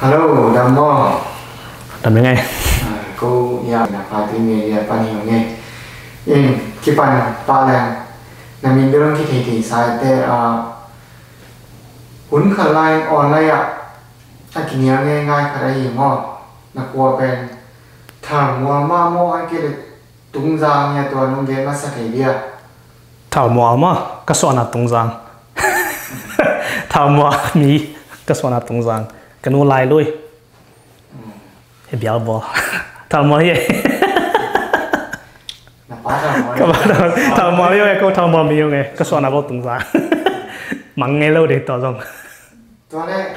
ฮัลโหลดัมอทำยังไงกูอยากนะพาที่เมียปานิยนี่ยิงคิปันปาแรงนั้นมีเรื่องที่ทีทีสายเตอาหุ่นขลายออนไลน์อะอากิเนียง่ายง่ายขลายหิมอนักวัวเป็นถามวัวมาโมไอเกลตุงจางเนี่ยตัวนุ่งเย็นมาสถิเดียถามวัวมาก็สอนนักตุงจางถามวัวมีก็สอนนักตุงจาง Cái nó lại lui. Thì béo bò. Thảo mua vậy. các bạn thảo mua yêu cái thảo mi yêu cái cái số nào bao tung giang. Mắng nghe lâu để tao rồi. Tôi này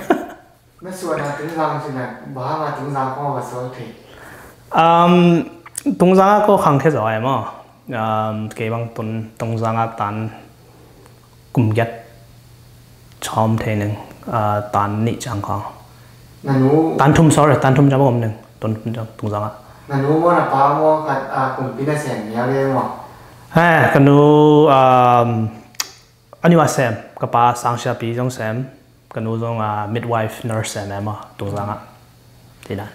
nó số nào tung giang chứ là bà mà tung giang có vào số thì. Um, tung giang có khang thế rồi mà. Um, cái bằng tung tung giang tan cùng nhất chom thế nên tan nị chẳng có. 나노 단툼 서로 단툼 잡아 없는 동장 동장아 나노 뭐나 바모 같아 공비나 셈이야래 뭐 아, 그누 아 안녕하세요. 그바 상샤 비정 쌤. 그누 좀아 midwife nurse 쌤 아마 동장아. 대단.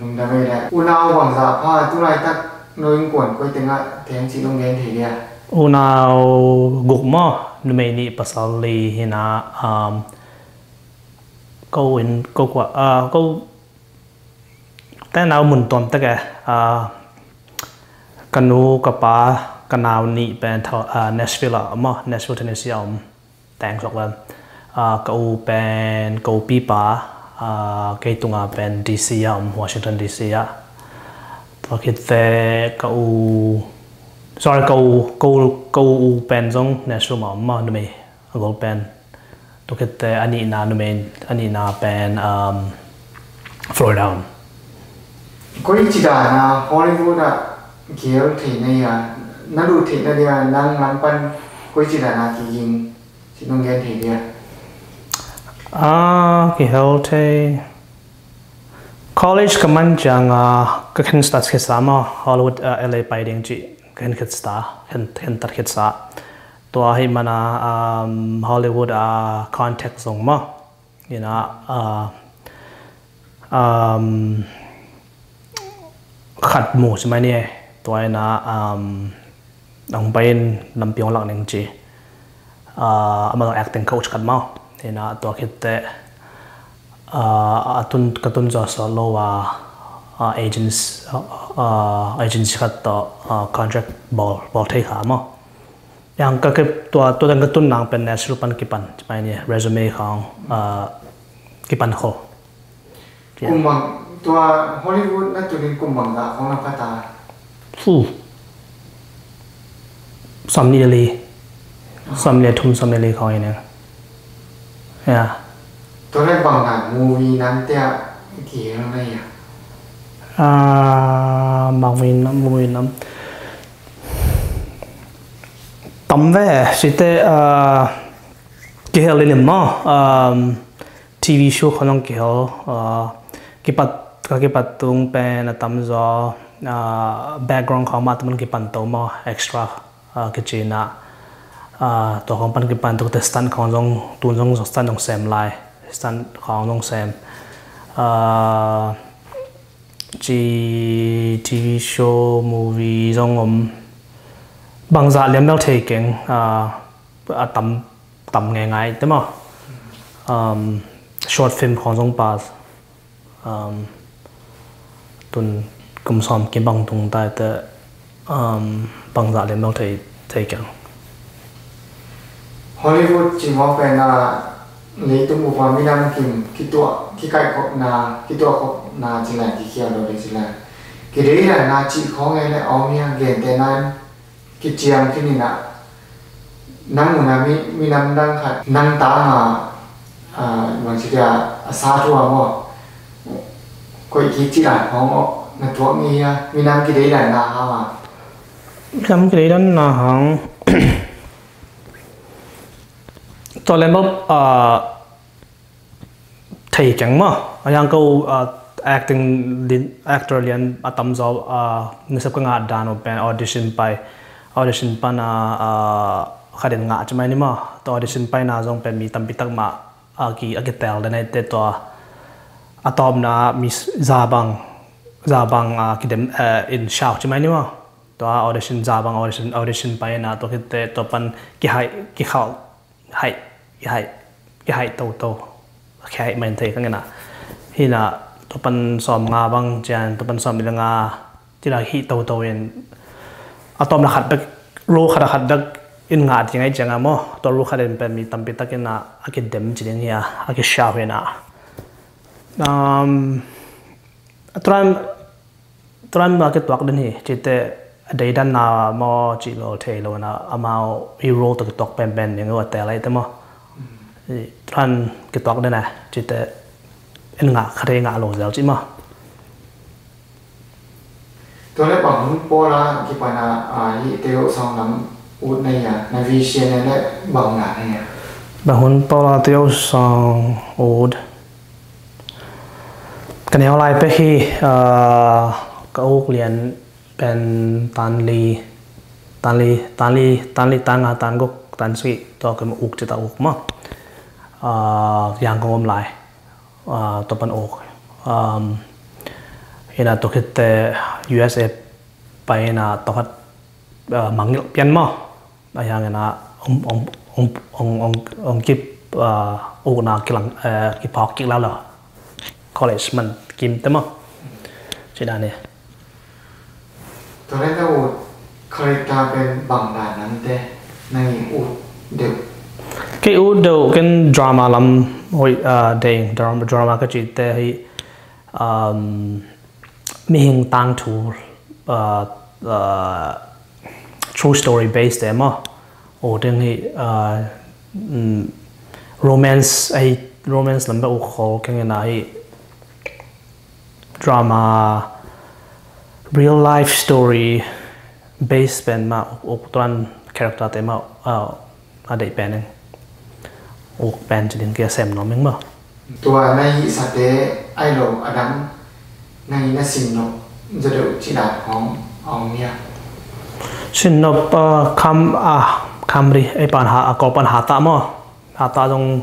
đúng là vậy đấy u nào bằng giả pha tu lại tắt nơi quẩn quay tiếng ạ thế anh chị đông đến thì đi à u nào gục mò nơi này pasali hina um, câu in câu quả à, câu tại nào mình tóm tất cả à canu capa canal ni bên thọ à Nashville à, mà Nashville Tennessee ông tang sọc lên. À câu bên câu pipa à cái tung à bên DC ông à, Washington DC à. Và khi thế câu sorry câu câu câu bên giống Nashville mà mà nó mày gold bên tôi cái tế anh ấy nào mình anh ấy um, floor down. có ý chỉ là na Hollywood à kiểu thì này à nó đủ thì này à năng lắm quan có ý chỉ là na chỉ nhìn chỉ nông dân thì đi ah à kiểu thế college kaman jang a ka khen start ke sama Hollywood LA pai ding chi khen khet sta khen khen tar khet sa ตัวให้มันอ่าฮอลลีวูดอ่าคอนแทคส่งมา you know อ่าอ่าขัดหมู่ใช่ไหมเนี่ยตัวนะอ่าลองไป็นลำเปียงหลักหนึ่งจีอ่ามันต้อง acting coach กันมาเนี่ยนะตัวคิดแต่อ่าตุนกตุนจอสอนเราว่า agents agents ขัดต่อ contract ball ball ที่ขามา yang ka ke to to dang tun nang pen national pan ki pan chai ni resume khang a uh, ki pan kho kumang to hollywood na tunin kumang da khong na ka ta fu. Sam ni le ah. sam le thum sam le khang ne ya. To le bang na movie nan te ki ne ya. Ah, à mà mình năm mươi năm tầm về sẽ thế cái hệ lên mà à TV show khả năng cái hệ cái bắt cái bắt tung bên là tầm do ờ, background không mà tụi cái bản tàu mà extra ờ, cái chuyện na. À không bản cái bản tụi stand không giống tụi giống stand giống xem lại stand không giống xem à ờ, chỉ TV show, movie giống om bằng giá liêm mèo thấy kinh à à tầm tầm nghe ngay thế mà um, short film không giống pass. Um, tuần cùng xóm kiếm bằng tung tại te um, bằng giá liêm mèo thấy thấy kinh Hollywood chỉ mong phải là lấy tung một vài năm kim cái tua cái cái cột na cái tua cột na chỉ là cái kia rồi đấy chỉ là cái đấy là na chỉ khó nghe là ông nha ghen tên nan cái chiang cái này nè. Nang một na mi mi nam đang khát nang ta mà à bằng chỉ là xa chua mà. Coi cái chỉ là không na tua mi mi nam cái đấy là na ha mà. Làm cái đấy đó là hàng tôi lên bốc ờ, thầy chẳng mà. Yang câu ờ, acting, actor liền à tầm giờ người sắp có ngã đàn ở audition by audition pa uh, uh, na khá đến ngã cho mày mà tôi audition pa na giống pe mi tầm bị tắc mà à kỳ à cái tel đây này to atom na miss zabang zabang uh, a kidem in shao chimai ni mo to audition, zabang audition audition pa na to kite to pan, ki hai, ki khao, hai, ki hai ki hai to to, ki hai main thei kang na hi na to pan som nga bang jan to pan som ila nga ti la hi to to en atom na khat bek ro khat khat dak in nga ti ngai changa mo. To ro khat in pen mi tam pi takin na akidem ching ya akis shao na um tram tram ma ke tuak den hi chite dei dan na mo, chi lo the lo na amao i ro to tok pen pen yang wa te lai te mo. Tran ke tuak den na e, chite en nga khare nga lo zel chi mo. ตัวเล็กบอกมึงโปละกี่ปานาอ่าอีเตียวสองน้ำอุดในอ่ะในวิเชียนเนี่ยบอกงานเนี่ย ba hun pa la teo sang od กันเอาไลไปที่ก็อุกเรียนเป็นตันลีตันลีตันลีตันลีตันงาตันกุกตันสีตัวก็มาอุกจะตาอุกมั้งอย่างก็งมลายตัวเป็นอุกเห็นตัวคิดแต่ USA ไปนะตัวคิดมังเปลี่ยนมั้งอย่างนั้นององององององกิบอุกนา ina tokitte USA paina tohat ờ, mangil pian mo. Ayang ông ông ông ông ông ông kip ờ, ông na kilang ờ, kip hok kik lao lo. College man kim te mo. Chỉ đàn này tôi lấy cái ụt khởi ta bên bằng đàn nắm tê này ụt đều cái ụt đều cái drama lắm hồi uh, đây drama drama cái chuyện tê hay um, mi hing tang thu uh, ờ, ờ, true story based em á. Ô đừng hi romance ai romance lắm bao khó cái này hi drama real life story based bên mà ô toàn character tem mà ờ, ở đây bên này. Ô bên chỉ đến kia xem nó mình mà. Tôi này sẽ thế? Ai lo adam nay là xin nộp giờ đều chỉ đạo hóng hóng nha. Xin nộp ờ, kham à kham ri ai bàn hạ à, có bàn hạ tạ mà hạ tạ trong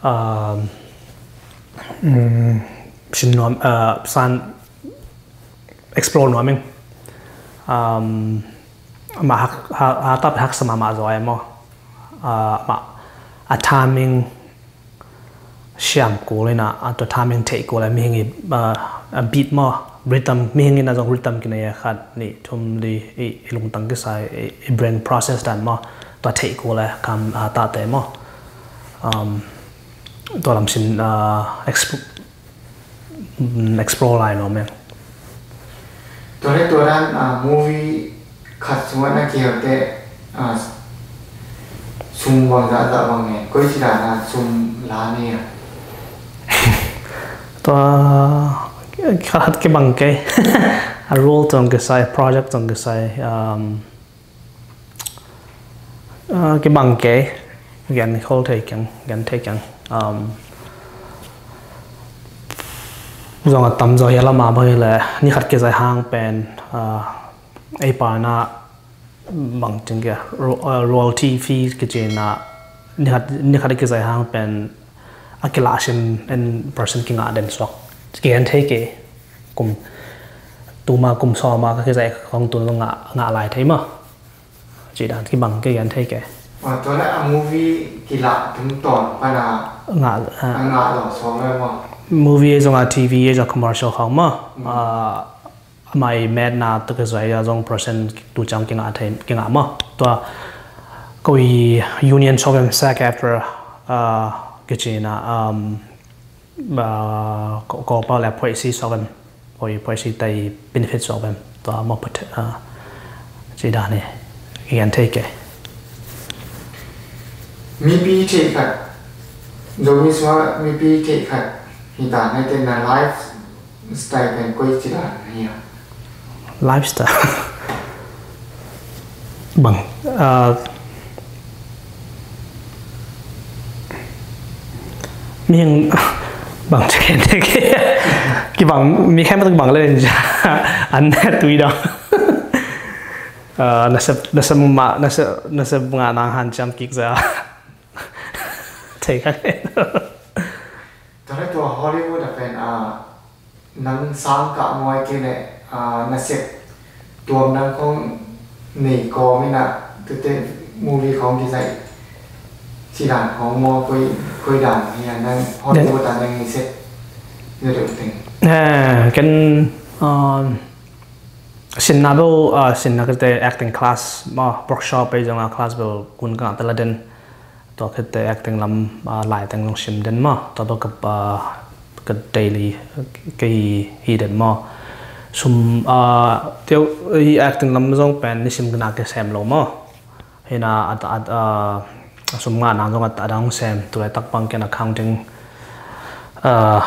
ờ, xin nộp ờ, san, explore nộp mình. Mà hạ hạ tập hạ sama mà rồi mà mà a timing siam cố lên à a to thaming thei ko la mi ngi a beat mà rhythm mình ngi là dòng rhythm cái này khác này ni thum li e lung tang ki sai e brain process dan mà tôi thei cố là kam, a, ta thấy mà um, tôi làm xin sin explore mm, explore lai no men. To le to ran movie khát suan na ki thế a, sum wang da da wang ne coi chỉ là na sum la ne to khat ke bang ke. A role tong ke sai project tong ke sai um uh, cái bằng bang gần khâu thầy chẳng gần thầy chẳng um dòng tam rồi là mà bây là như khát cái giải hang pen uh, ai pa na bằng ting ke uh, royalty fee cái chuyện na như khát như khát cái giải hang pen a kilasin and person king a den sok ki an thei ke kum tuma kum so ma ka zai khong tu nga nga lai thei ma. Chỉ đàn cái bằng cái anh thấy kệ à tôi là movie kỳ lạ đúng toàn và là ngã à. ngã lỏ số ngay mà movie giống là TV giống commercial không mà ừ. à mày mệt na tức cái rồi giống person tu trong cái ngã thấy cái ngã mà tôi coi union shopping sack after uh, cái chị na um mà có có bao là phải xí so em phải phải xí tay benefit so em đó mà bắt à chị đã này. Hiện thấy cái mi bi chị khác giống như xóa mi bi chị khác hiện tại này tên là life style bên quay chị đó này lifestyle. Bằng uh, mình bằng chuyện thế kia. Cái bằng, mình khai mất bằng lên anh tùy đó. Nasa nasa muma nasa nasa bunga nang han cham kik za thấy khác cái đó Hollywood là phải à nâng sáng cả ngoài kia này. À nó sẽ tuồng nâng không nỉ có mới là từ tên movie không thì dạy. สร้างกะมวยกินเนี่ยอ่านักเสกตัวนั้นคงหนีกอไม่น่ะตัวเต้มูวีของที่ใส่สีด่านของมอคุยคุยด่านอย่างนั้นพอตัวต่างยังเสร็จเรื่องถึง à cái uh, sin na bo uh, sin na cái acting class ma workshop bây giờ class bel kun ka tala den to cái acting lam uh, lại tang long sim den ma to bo kap uh, cái daily cái hi den ma sum uh, tiêu hi acting lam zong pen ni sim gna cái sem lo ma hina at at uh, sum nga nang zong ta dang sem tu lai tak pang ken accounting uh,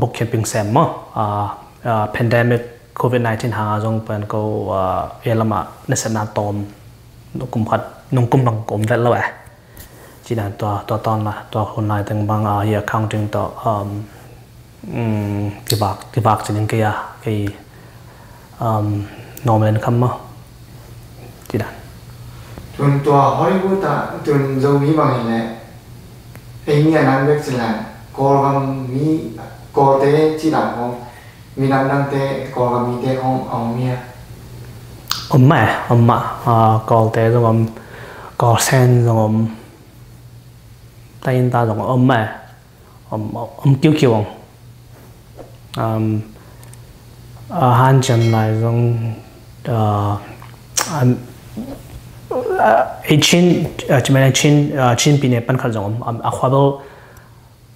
bookkeeping sem ma uh, uh, pandemic covid 19 hanga zong pan ko uh, elama na sem na tom no kum khat nong eh. kum bang kom vel lo a chỉ là to to ton là to hôm nay từng bằng uh, here accounting to um mm, um cái bạc cái bạc cho những cái cái um normal income mà chỉ là tun tua Hollywood ta tun dâu mi bằng hình này. Hình anh năng biết chỉ là có bằng mi có thế chỉ làm không? Mi làm năng thế có bằng mi thế không? Ông mía ông mẹ ông mẹ à cô thế rồi ông có sen rồi ông tay anh ta rồi ông mẹ ông ông kêu kêu ông. Um ở hàng chân này rồi uh, ờ, ichin chimena chin uh, uh, uh, chin pine pan khal jong um, a khwabel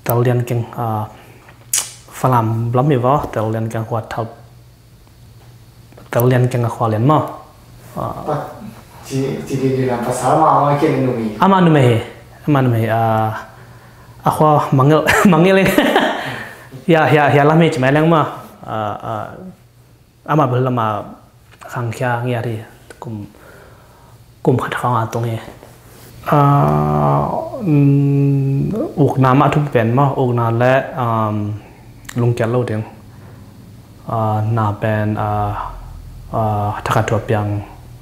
talian king falam blam mi va talian king khwa thal talian king khwa len ma. Ti ti ti ram pasal ma ma ke nu mi ama nu me ama nu me a a khwa mangel mangel ya ya ya la me chimena lang ma ama bel ma khang khya ngi ari kum กลุ่มขัดขวางตรงนี้อุกนามาทุกเป็นมาอุกนาและลุงแกลโลเดียงนาเป็นทักทัวเปียง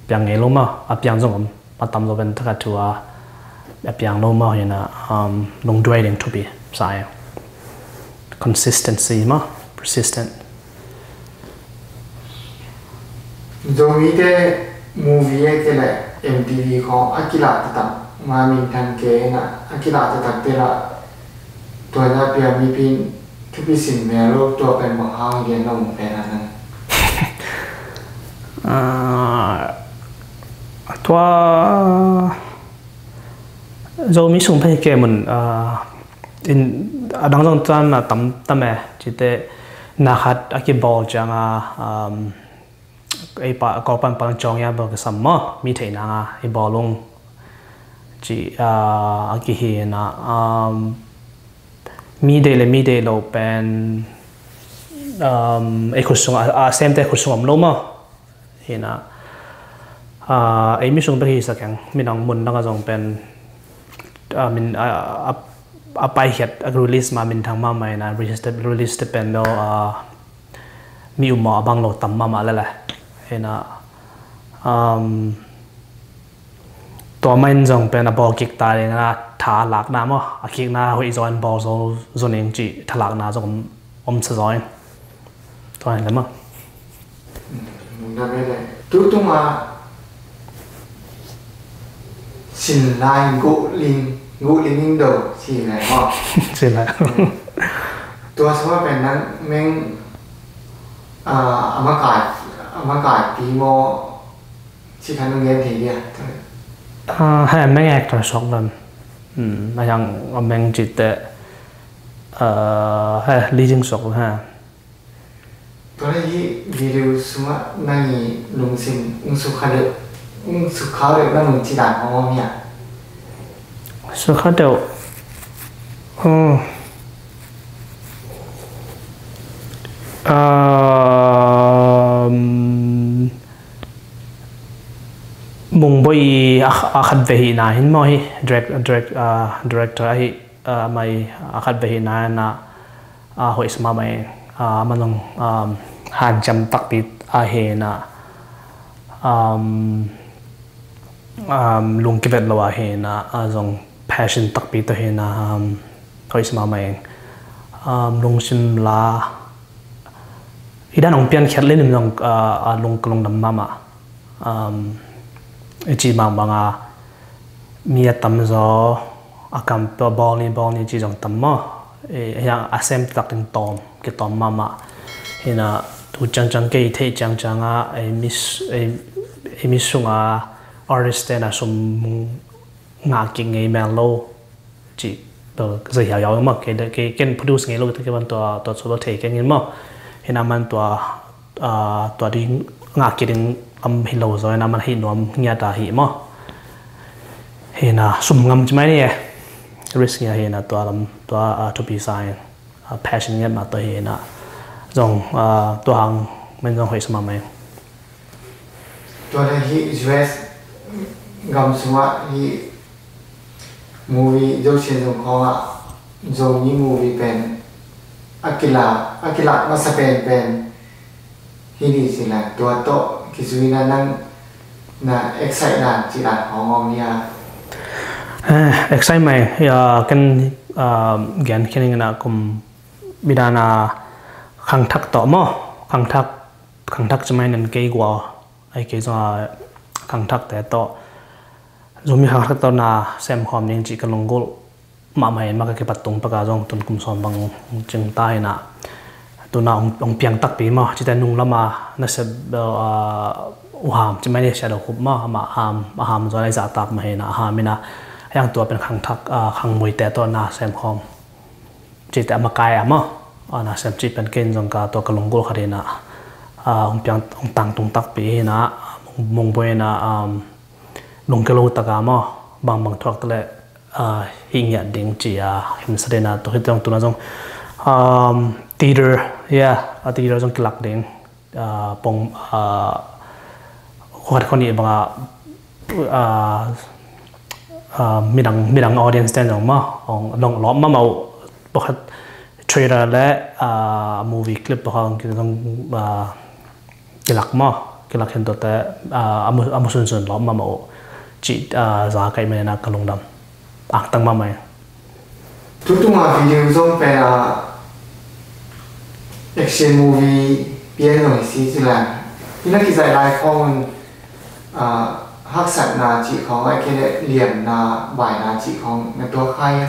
เปียงไงลงมาอเปียงสงมมาตำเราเป็นทักทัวเปียงลงมาอย่างนะลงด้วยเดียงทุบีสาย consistency มา persistent ตรงนี้เด้ movie te le MTV có Akira ta ta ma min tan ke na akila ta ta te la to na pia mi pin tu bị sin me lo to pe ma ha ge na mu pe na na à toa rồi mình sung pe ke mình à in adang jong chan na tam tam e chite na khat akibol changa um ai pa có pan pan chong ya bờ cái sắm mà mi thấy na ai ball luôn chỉ à à cái hi na um mi de le mi de lo pen um ai khusung à xem te khusung am lo mà hina à ấy mi sung beri sa kang min ang mun nang azong pen à min à à à pai hiat a release ma min thang ma mai na register release the pen no à mi u ma bang lo tam ma ma la la hena um ตัวมันจงเป็นบอลกิกตาเลยนะถ้าหลักน้ำอ่ะกิกน้าหอยจอนบอลโซโซนิงจีถ้าหลักน้าจงอมสะจอยตัวนั้นเลยมั้งได้ไม่ได้ทุกตัวมาสินลายกุลิงกุลิงนิงโดสินอะไรฮะสินอะไรตัวสภาพเป็นนั้นแม่งอ่ามากาย 아, 해 맹에 돌속는 음, 그냥 엄맹 짓대 어, 해 리징 속은 해. 그래이 리류 수마 나이 롱신 응숙하려 응숙하려 나는 지단 어머니야. 숙하려 어. 어 Mumbai ah, ah, akhat vehi na hin mo hi. Direct direct ah, director hi mai akhat vehi na na a hoi sma mai a manong han jam tak pi a he na um um lung ki vet lawa he na, a zong passion tak pi to na um hoi sma mai. Um lung sim la idan ong pian khat lên lim long a lung klong dam mama um chi mang banga tâm tam à akam pa ball ni ball ni chi dòng tam mà, e yang asem tak tin tom ke tom mama hina tu chang chang ke the chang chang a em mis em e mis sunga artist na sum nga ki ngai melo chi to zai hao yao ma ke ke ken produce ngai lo ke ban to to so the ke ngai mo hina man to a to di nga ki ding am hi lo zo na man hi nom nya ta hi mo hina sum ngam chmai ni risk ya hina to lam to to be sign passion ya ma to hina dòng uh, tua hàng mình dòng hội sama mai tua này hi US gam suma hi movie dấu trên dòng kho ạ dòng như movie pen akila akila masa pen pen hi đi chỉ là tua to cái suy na năng na excite à. là chỉ là họ ngon nha eh excite mai ya kan gan kini ngana kum bidana khang thak to mo khang thak khang thak chmai nan ke gwa ai ke zo khang thak te to zomi khang thak to na sem khom ning chi kalong gol ma mai ma ka ke patung pa ka jong tun kum som bang ching tai na tu na ong ong piang tak pi ma. Chi ta nung lama na se u uh, uh, ham chi mai sha do khup ma. Ma ham ma ham zo lai za tak ma he na ha mi na yang tua pen khang thak uh, khang mui te to na sem khom. Chi ta ma kai ma na sem chi pen ken jong ka to kalong gol khare na. A ong piang, ong tang tung tak pi na. Mong boy na um nong kelo ta ka ma. Bang bang thok le a hing ya ding chi a him sre na to hitong tu na jong um theater, yeah, a theater jong klak den uh, pong uh, a khot khoni banga a midang midang audience ten jong ma, ong long lo ma mau pakhat trailer le a movie clip bahang ki jong a kilak mo kilak hen to ta a amu amu sun sun lo ma mo chi a za kai me na kalong dam. Ak tang ma mai. Tu tu ma video zong pe na action movie, piano rồi xí chỉ là khi nó khi dạy lại con à hắc sẵn là chị có ai kia liềm là bài là chị có là tua khai á.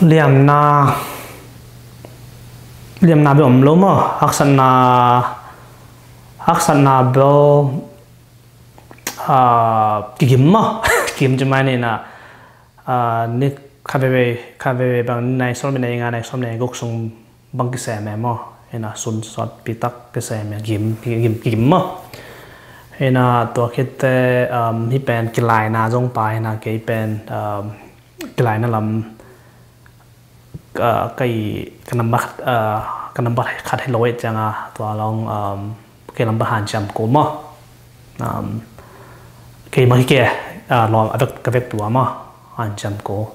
Liam na sẵn na be sẵn là mo à na mà na cho a này là à nick khá về khá về bằng này xong bên này nai này xong này gốc som bằng cái xe mẹ mò hay là mo. Sọt bị tắc cái xe mẹ gìm gìm gìm kim hay là tổ to thế um hi bên cái lại na jong pai na cái bên um cái lại na làm cái cái number cái number khát hay lỗi chẳng à tòa lòng cái number hàng trăm của mà cái mấy cái lo avec cái việc tua mà hàng trăm cố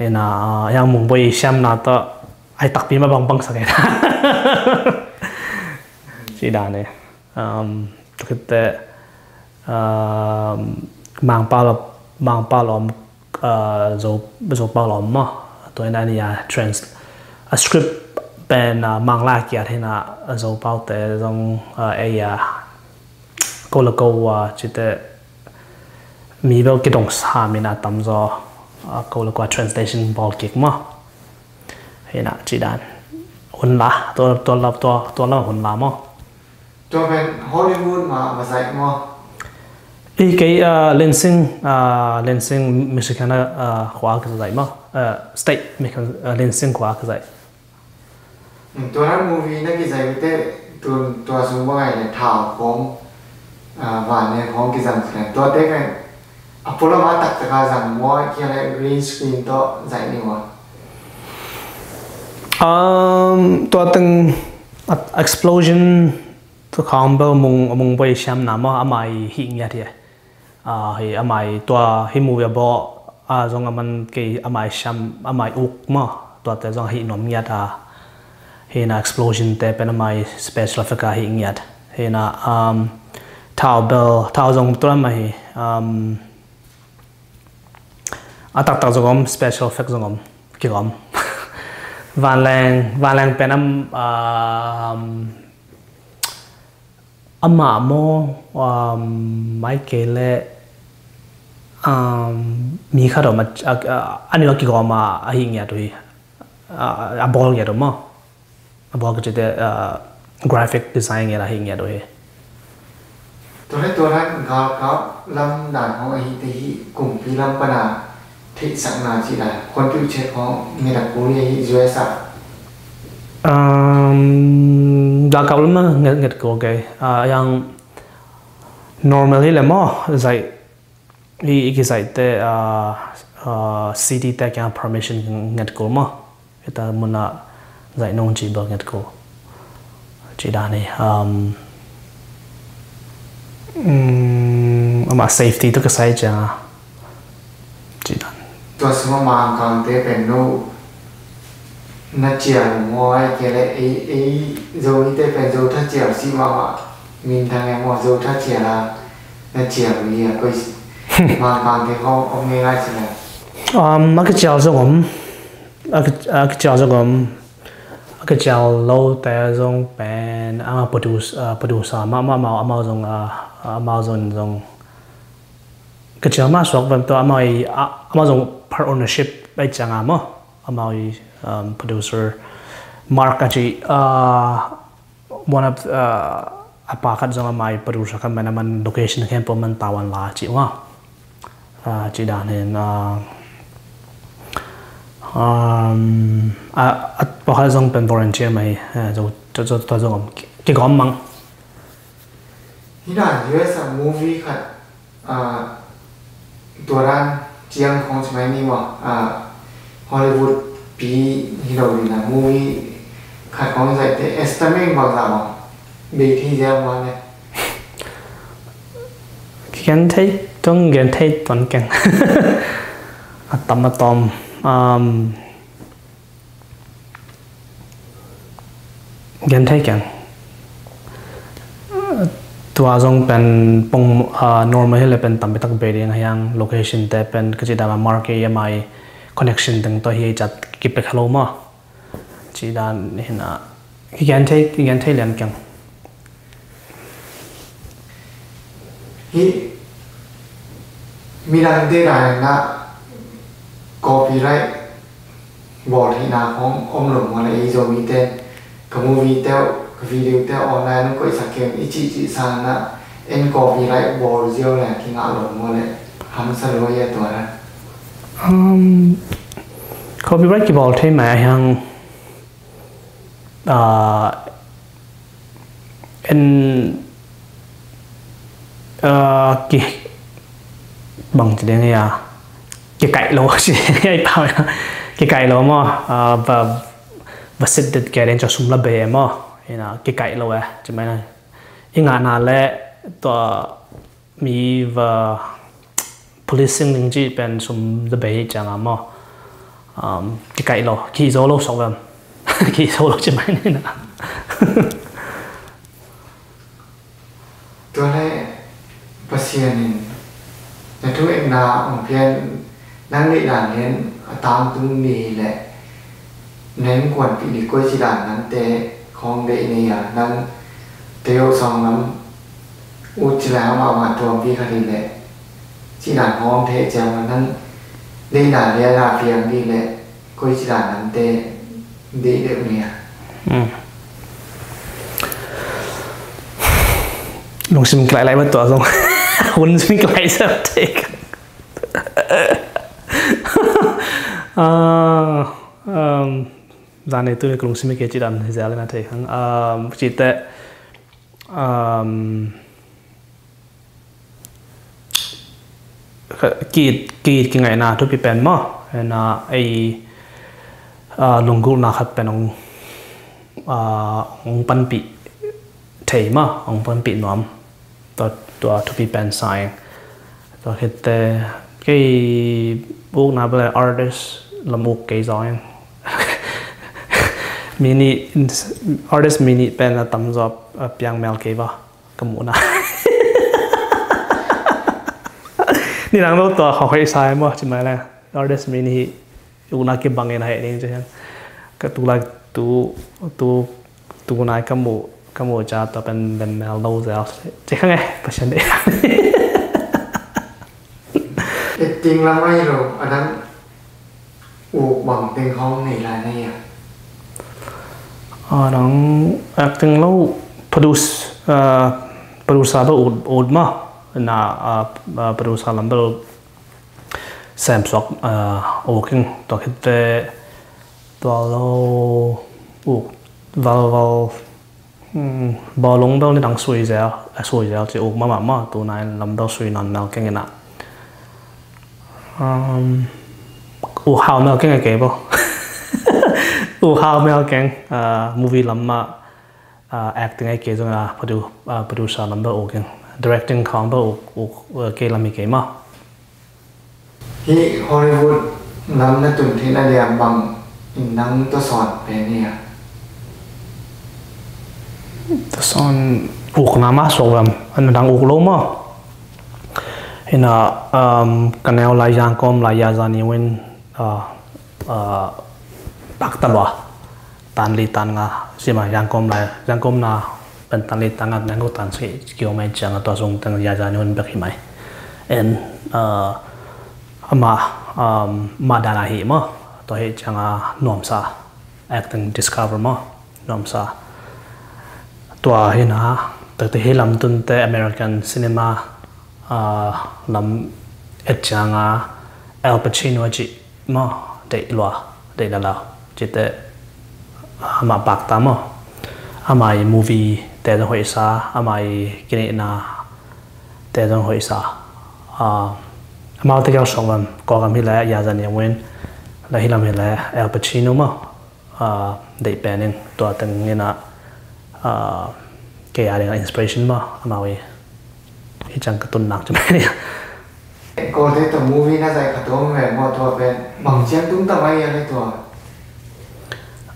hay là yang mùng bơi xem là to ai tắc pin mà bằng bằng sao cái chỉ đàn này um, cái tệ um, mang bao là mang bao là rồi rồi bao là mà tôi nói là trans a script bên uh, mang lại kia thì là dấu uh, bao tệ trong à uh, câu e là câu uh, chỉ để mi bao cái đồng xa mình là tầm do câu là qua translation ball kick mà. Hay là chỉ đàn hôn lá. Tôi tôi là tôi tôi là hôn lá mà. Tôi bên Hollywood mà mà dạy mà. Ý cái uh, lensing uh, lensing Michigan uh, khóa cái gì mà. Uh, state Michigan uh, lensing khóa cái gì tôi nói movie nó cái gì thế tôi tôi xuống bao ngày là thảo à và nên không cái rằng là tôi thấy cái Apollo mà tắc tắc rằng mỗi cái này green screen to dạy nhiều à? um tôi từng explosion, tôi không bao mùng mùng bay xem nào mà amai hiện nhạt vậy à hi amai tua hi mu bo à giống aman cái amai sham amai uk mà. Tua thấy giống hiện nom nyat à thì na explosion thế bên amai special effect hiện nyat thì na um tau bell tau zong tua mà hi um atak tak zong special effect zong กี่กอมวันแรงวันแรงเป็นอัมอ่าอัมมาโมอ่าไม่เกลอ่ามีข้าดอกมาอันนี้ก็กี่กอมมาอหิงยาด้วยอ่าอ่าบอลยาด้วยมั้งบอลก็จะได้อ่า graphic design ยาหิงยาด้วย ตัวนั้นตัวนั้นเขาเขาลำด่านของไอ้ที่กลุ่มพี่ลำปนา thị 권투 체코 메라 고리에 주에사 um da lắm ma ngat ngat cố ge à yang, normally là mò zai i cái zai te à ờ, à CD te cái permission ngat ko mo eta muna zai nong chi ba ngat ko chi da ne um um mà safety tôi cái sai cha à. ตัวสมมางกางเตเป็นนูนัดเจียวมอยเกลเอเอโซนี่เตเป็นโซทัดเจียวซีมาว่ามินทางไงมอโซทัดเจียวละนัดเจียวนี่ก็มางกางเตเขาเอาง่ายๆสินะ um ma ka chao zo gom a ka ka chao zo gom a ka chao lo ta zong pen a ma produce produce ma ma ma ma zong a ma zong zong ka chao ma sok vam to a ma a ma zong part ownership ai chang amo amai um, producer mark aji. Uh, one of uh, apa khat zonga mai producer kan mana man location kan po man tawan la chi wa uh, chi dan hen uh, um a at po khat zong pen volunteer mai uh, zo zo zo to zong ki gom mang. Ina yes a movie khat uh, a doran chiang khong chmai ni wa à, hollywood pi hero ni movie kha khong zai te estimate ba la ma be thi ja ma thấy trong gần thấy tuần gần. À, tầm à, tầm um, thấy gần. ตัวจงเป็นปงอ่า normal ให้เลเป็นตั้มไปตักเบรียังยัง location แต่เป็นก็จะได้มา market ยังไม่ connection ตั้งตัวที่จัดกิบไปขลุ่มอะจีด้านเห็นอะกี่กันใช่กี่กันใช่เลียนกังฮิมีรันเดรายนะกอปีไรบอกที่นาของอมหลงอะไรอีโจมีเตนกมูมีเต้า video te online nó coi sạc kèm ý chị chị sang na em có vì lại bò riêu này thì ngã lộn mua lại hầm sa lô ye tuổi ra um copyright cái bảo thế mà hàng à em à cái bằng cái này à cái cậy lô gì ai bảo cái cậy lô mà à, và và xịt được cái đến cho sum là bề mà na cái cái lâu à chứ mấy này. Nhưng ngàn nào lẽ tòa mi và policing những chi bên sum the bay chẳng à mà um cái cái lâu, khi gió lâu sống em khi gió lâu chứ mấy này na tôi lại pasianin là tôi em là ông phiền năng lý đàn hiến tam tung mì lệ nén quần vị đi quê chỉ đàn nắng tệ ของเดนี่ยนั้นเทโอซองนั้นอุจลาวาวาตัวพี่คารีเลที่หนพร้อมเทเจวนนั้นดีนาเรียลาเพียงดีเลกุยชิดานนั้นเตดีเดเนี่ยลงสิมไกลไล่มาตัวทรงคนสิมไกลเสิร์ฟเทกอ่า จานในตัวกรุงสิมิเกจิดันเฮเซลนะเทคังอ่าจิตเตอ่ากีดกีดกิ่งไงนะทุกปีเป็นมั้งนะไอลงกูนะครับเป็นององปันปีเทมั้าองปันปีน้อมตัวตัวทุกปีเป็นสายตัวเหตุแต่กี่บุกนับเลยอาร์ติสลำบุกกี่ซอย mini artist mini pen là tầm job piang mel cái vào cái mũ nào ni nang lo to học hay sai mà chỉ mà là artist mini una ke bangena he ning chen ka tu lai tu tu tu nai ka mu ka mu cha to pen ben mel lo za che khang e pa chen de จริงแล้วไม่หรอกอันนั้นอูหวังเป็นห้องในร้านนี่อ่ะ à nang acting lo produce uh producer lo od od ma na uh producer lam lo sam sok uh working to hit the to lo u val val hmm, ba long bel ni dang sui ja a sui ja chỉ ok ma ma ma tụ nai lam đâu sui nan na keng na um, u hao na keng e ke bo u how me keng à, movie lamma à, acting ai ke zonga produ à, producer lamba o keng. Directing khamba o ke lami ke ma thì Hollywood nắm nó từng thế là đẹp bằng nắng tôi sọt về nè. Tôi sọn uộc nà má sọt lắm anh đang uộc lâu mà. Hình à um, cái nào lại giang com lại gia gia tak talwa tan li tan nga mà, yang kom la yang kom na pen tan li tan nga nang tan si kyo mai chang to sung gia ya ja nun bek mai. En ama ma dana hi ma to he changa nuông sa acting discover mà, nuông sa. To he na ta te he lam tun te american cinema lam et changa al pacino ji ma de lo de la lao chỉ để ama bạc tam mà ama movie để rồi hội sa ama cái này na để rồi hội sa à ama thì cái song lắm có cái mi lại giờ dần em quên lại làm mi lại Al Pacino mà à để bên em tôi từng nghe na à cái ai là inspiration mà ama vậy cái chẳng cái tuần nặng cho mấy cô thấy tập movie nó dài cả tối về mọi tuổi về bằng chiến đúng tầm ấy lên tuổi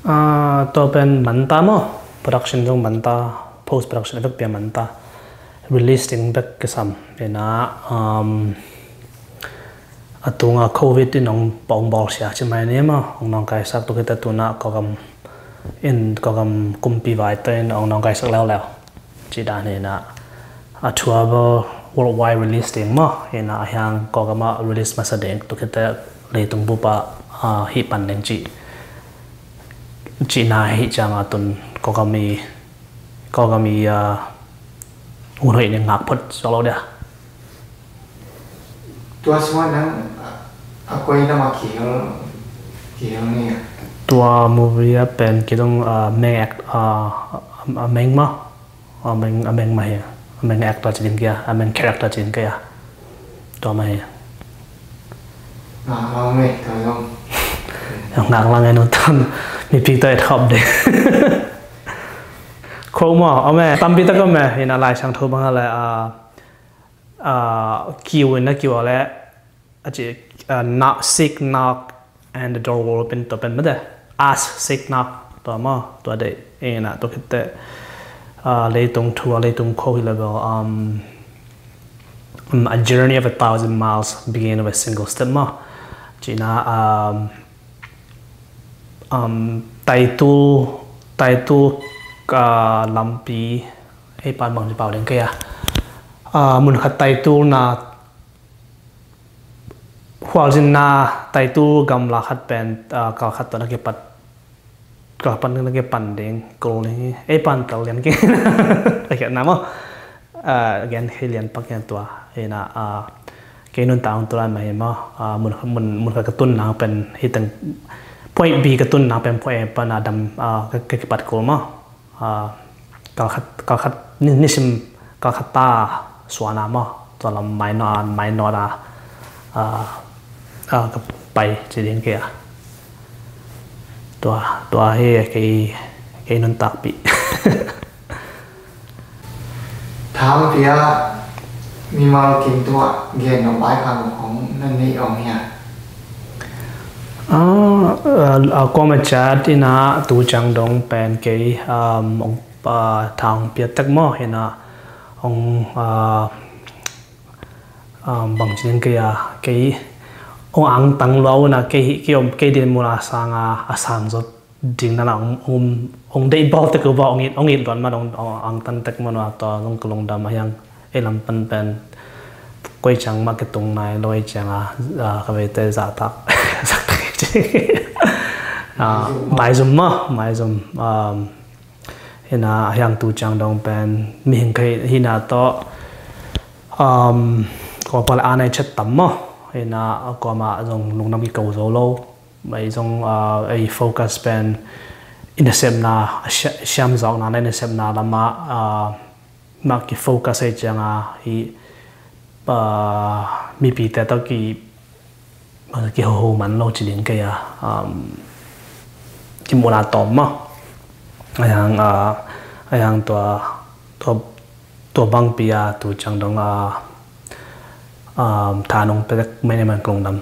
à to bên mình ta mà production trong mình ta post production effect bên mình ta releasing back cái sam nên là um à tung à covid thì nông bong bong xia chứ mày nè mà ông nông cái sắc tôi cái tụi nó có cầm in có cầm cung pi vài tên ông nông cái sắc leo leo chỉ đa nên là à thua bơ worldwide release releasing mà nên là hàng có cầm release mà sao đến tụi cái lấy tung bupa à hi pan nên chỉ chị nà hi chang à tuần có cái mi có cái mi à hôn hệ nên ngạc phật cho lâu đấy tua xóa nắng à quay nó mà kiểu kiểu này tua movie à, bên cái đông à mang act à mang mà à mang à mang mà hả mang actor trên kia à mang character trên kia tua mày hả à mang này thôi không? ไม่ตัวลง yang ngang lang en ton mi pi to et hop de ko ma ame tam pi ta ko me ina lai sang tho bang la a a kiu na kiu la a chi not sick knock and the door will open to open ma de ask sick knock to ma to de ena to kite a le tung thu le tung ko level um a journey of a thousand miles begin with a single step ma chỉ là um, um, title title ka lampi ai pan mang ji pau deng kaya a mun khat title na hual jin na title gam la khat pen ka khat ta na ke pat ka pan na ke pan deng ko le ai pan tal len ke ka namo mo again helian pak yan tua ena a ke nun taun tulan mai ma mun mun mun ka tun na pen hitang point B กระตุ้นนาเป็น point A ปนาดำอ่าก็ก็ปัดกลมอ่าก็ขัดก็ขัดนี่นี่ชิมก็ขัดตาสวนามั้ยตัวเราไม่นอนไม่นอนอ่าอ่าอ่าก็ไปจีเดียนเกียตัวตัวเฮ้ไอ้ไอ้นนตักปีถามเพียมีมากินตัวเกียนของบายพังของนั่นนี่อาเนี่ย Ah, uh, ko ma chat ina tu chẳng đông pen cái um bà thằng biết tắc mò hay na ông uh, um bang chin cái ya ke ông ăn tăng lâu na cái cái ông cái điện mua là sang à à sang rồi ding na ông ông ông đây bao tất cả bảo ông ít ông ít đoạn mà ông ăn tăng tắc mà nó to ông cái lồng hay yang làm pen pen quay chẳng mà cái tung này lôi chẳng à à cái về tới giả tắc giả tắc à mai zoom mà mai zoom à hina yang à, tu chang dong pen, mi hình cái hina à to um có phải anh ấy chất tấm mà hina có mà dùng lúc năm cái cầu rồi lâu, mấy dùng a focus pen, in the same na sham zong na, in the same na lama mà cái focus ấy chẳng à hi mi bị to đó cái cái hồ hồ mình lâu chỉ đến cái à, à cái mùa là tóm mà. Ai hàng à ai hàng tua tua tua băng bia à, tu chẳng đông à à thà nông bê mấy năm công năm